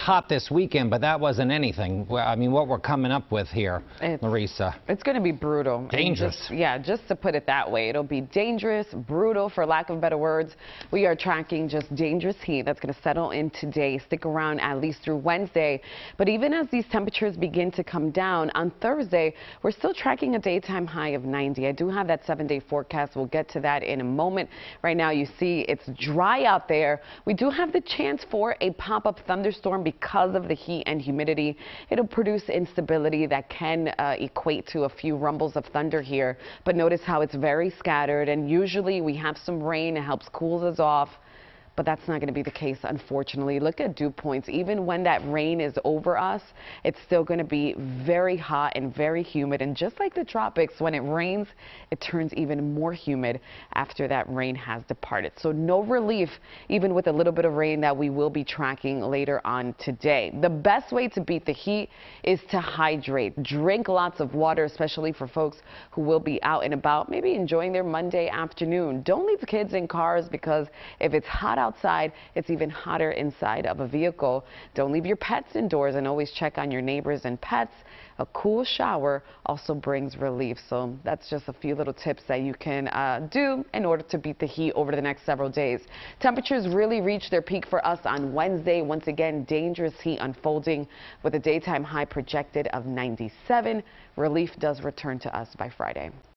hot this weekend, but that wasn't anything. I mean, what we're coming up with here, It's- Llarisa. It's going to be brutal. Dangerous. just- yeah, just to put it that way. It'll be dangerous, brutal, for lack of better words. We are tracking just dangerous heat that's going to settle in today, stick around at least through Wednesday. But even as these temperatures begin to come down, on Thursday, we're still tracking a daytime high of 90. I do have that seven-day forecast. We'll get to that in a moment. Right now, you see it's dry out there. We do have the chance for a pop-up thunderstorm because of the heat and humidity. It'll produce instability that can uh, equate to a few rumbles of thunder here. But notice how it's very scattered, and usually we have some rain. It helps cool us off. But that's not going to be the case, unfortunately. Look at dew points. Even when that rain is over us, it's still going to be very hot and very humid. And just like the tropics, when it rains, it turns even more humid after that rain has departed. So no relief, even with a little bit of rain that we will be tracking later on today. The best way to beat the heat is to hydrate. Drink lots of water, especially for folks who will be out and about, maybe enjoying their Monday afternoon. Don't leave kids in cars because if it's hot outside, it's even hotter inside of a vehicle. Don't leave your pets indoors and always check on your neighbors and pets. A cool shower also brings relief. So that's just a few little tips that you can uh, do in order to beat the heat over the next several days. Temperatures really reach their peak for us on Wednesday. Once again, dangerous heat unfolding with a daytime high projected of 97. Relief does return to us by Friday.